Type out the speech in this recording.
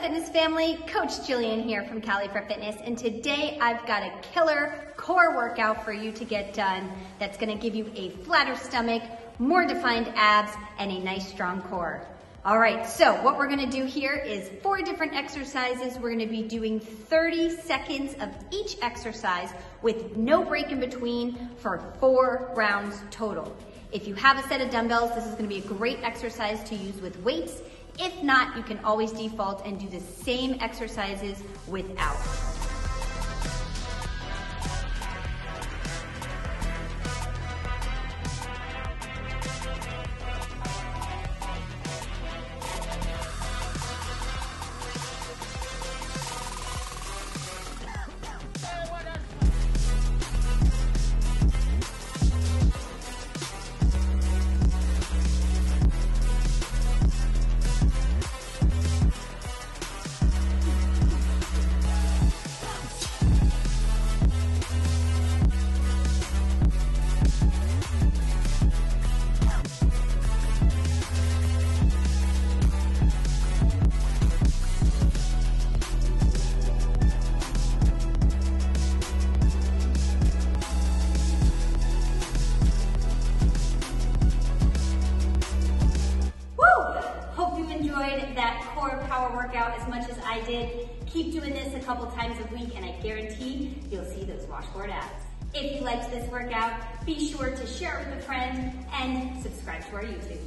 Fitness family, Coach Jillian here from Cali for Fitness, and today I've got a killer core workout for you to get done that's gonna give you a flatter stomach, more defined abs, and a nice strong core. All right, so what we're gonna do here is four different exercises. We're gonna be doing 30 seconds of each exercise with no break in between for four rounds total. If you have a set of dumbbells, this is gonna be a great exercise to use with weights. If not, you can always default and do the same exercises without. Enjoyed that core power workout as much as I did. Keep doing this a couple times a week and I guarantee you'll see those washboard abs. If you liked this workout, be sure to share it with a friend and subscribe to our YouTube.